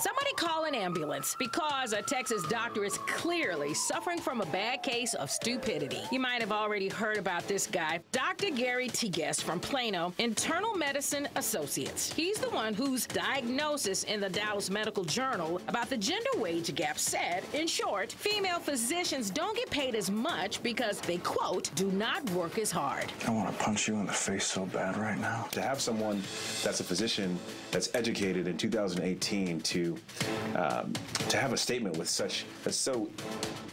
Somebody call an ambulance because a Texas doctor is clearly suffering from a bad case of stupidity. You might have already heard about this guy, Dr. Gary Tigges from Plano, Internal Medicine Associates. He's the one whose diagnosis in the Dallas Medical Journal about the gender wage gap said, in short, female physicians don't get paid as much because they, quote, do not work as hard. I want to punch you in the face so bad right now. To have someone that's a physician that's educated in 2018 to um, to have a statement with such that's so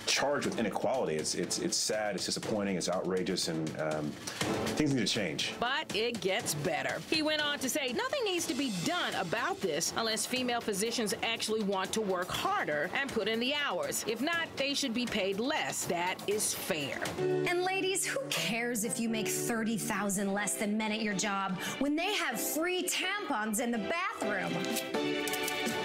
charged with inequality. It's it's it's sad. It's disappointing. It's outrageous, and um, things need to change. But it gets better. He went on to say nothing needs to be done about this unless female physicians actually want to work harder and put in the hours. If not, they should be paid less. That is fair. And ladies, who cares if you make 30,000 less than men at your job when they have free tampons in the bathroom?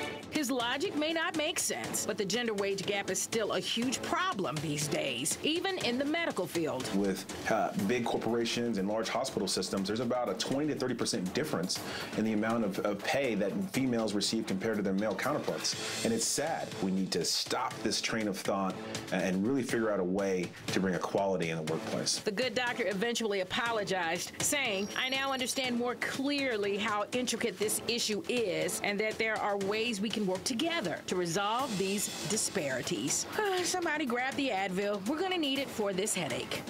His logic may not make sense, but the gender wage gap is still a huge problem these days, even in the medical field. With uh, big corporations and large hospital systems, there's about a 20 to 30 percent difference in the amount of, of pay that females receive compared to their male counterparts. And it's sad. We need to stop this train of thought and really figure out a way to bring equality in the workplace. The good doctor eventually apologized, saying, I now understand more clearly how intricate this issue is and that there are ways we can work together to resolve these disparities. Somebody grab the Advil. We're going to need it for this headache.